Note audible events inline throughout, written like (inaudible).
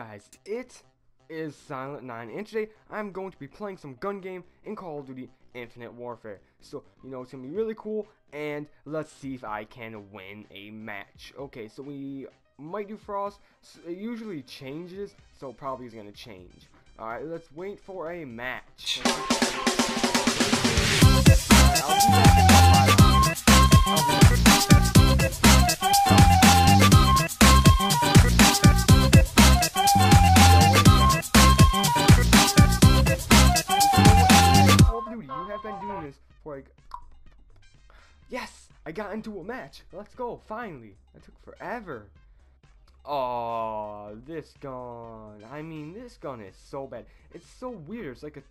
Guys, it is Silent 9 and today I'm going to be playing some gun game in Call of Duty Infinite Warfare. So, you know, it's going to be really cool and let's see if I can win a match. Okay, so we might do Frost. So it usually changes, so probably is going to change. Alright, let's wait for a match. I got into a match. Let's go, finally. That took forever. Oh, this gun. I mean, this gun is so bad. It's so weird. It's like a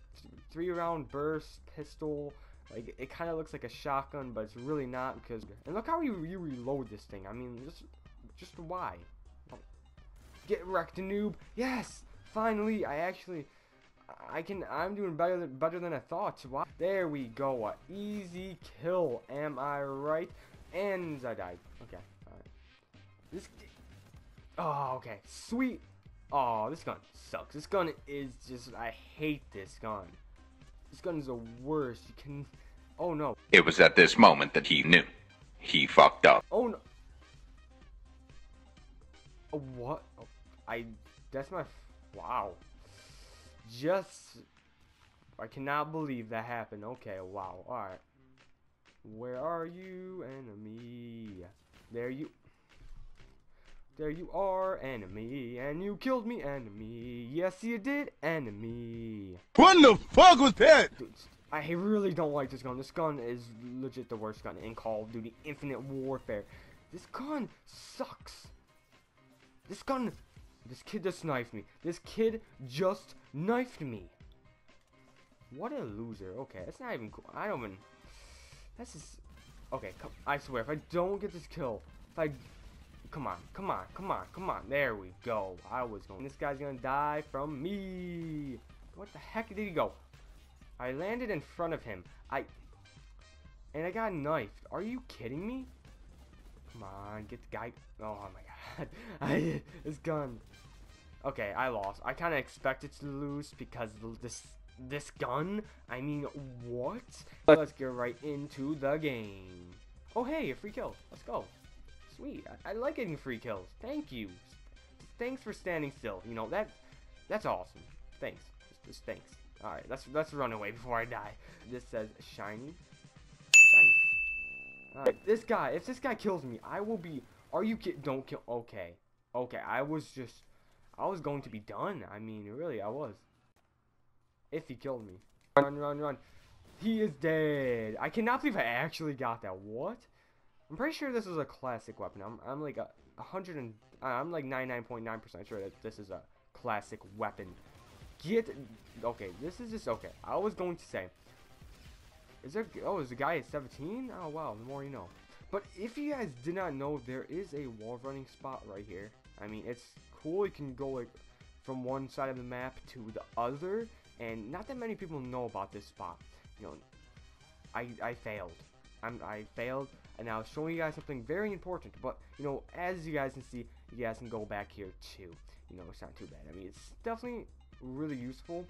three round burst pistol. Like, it kind of looks like a shotgun, but it's really not because... And look how you, you reload this thing. I mean, just, just why? Get wrecked, noob. Yes! Finally, I actually... I can, I'm doing better than, better than I thought. Wow. There we go, a easy kill, am I right? And I died. Okay, alright. This, oh, okay, sweet. Oh, this gun sucks. This gun is just, I hate this gun. This gun is the worst. You can, oh no. It was at this moment that he knew. He fucked up. Oh no. Oh, what? Oh, I, that's my, wow. Just, I cannot believe that happened. Okay, wow. Alright. Where are you, enemy? There you, there you are, enemy. And you killed me, enemy. Yes, you did, enemy. What the fuck was that? Dude, I really don't like this gun. This gun is legit the worst gun in Call of Duty Infinite Warfare. This gun sucks. This gun this kid just knifed me. This kid just knifed me. What a loser. Okay, that's not even cool. I don't even... This is... Okay, come, I swear, if I don't get this kill, if I... Come on, come on, come on, come on. There we go. I was going... This guy's gonna die from me. What the heck did he go? I landed in front of him. I... And I got knifed. Are you kidding me? Come on, get the guy... Oh my god. (laughs) I... This gun... Okay, I lost. I kind of expected to lose because this this gun. I mean, what? Let's get right into the game. Oh, hey, a free kill. Let's go. Sweet. I, I like getting free kills. Thank you. Thanks for standing still. You know, that that's awesome. Thanks. Just, just thanks. Alright, let's, let's run away before I die. This says shiny. Shiny. Alright, this guy, if this guy kills me, I will be... Are you kid? Don't kill... Okay. Okay, I was just I was going to be done. I mean, really, I was. If he killed me. Run, run, run. He is dead. I cannot believe I actually got that. What? I'm pretty sure this is a classic weapon. I'm, I'm like a, a hundred and I'm like 99.9% .9 sure that this is a classic weapon. Get okay. This is just okay. I was going to say, is there? Oh, is the guy at 17? Oh wow, the more you know. But if you guys did not know, there is a wall running spot right here. I mean, it's cool. You can go like from one side of the map to the other, and not that many people know about this spot. You know, I I failed. I'm I failed, and I was showing you guys something very important. But you know, as you guys can see, you guys can go back here too. You know, it's not too bad. I mean, it's definitely really useful.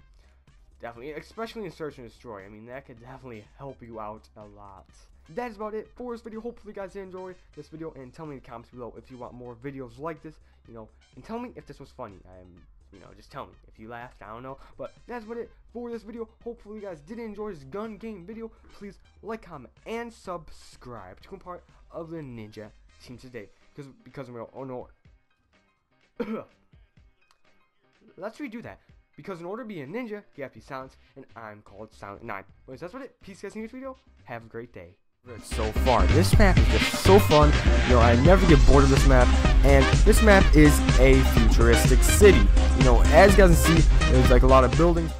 Definitely, especially in search and destroy. I mean, that could definitely help you out a lot that is about it for this video. Hopefully you guys enjoyed this video and tell me in the comments below if you want more videos like this, you know, and tell me if this was funny. I'm, you know, just tell me if you laughed, I don't know. But that's about it for this video. Hopefully you guys did enjoy this gun game video. Please like, comment, and subscribe to become part of the Ninja team today. Because, because we're, oh no. Let's redo that. Because in order to be a ninja, you have to be silent, and I'm called Silent 9. Anyways, that's what it. Peace guys in this video. Have a great day so far. This map is just so fun. You know, I never get bored of this map. And this map is a futuristic city. You know, as you guys can see, there's like a lot of buildings.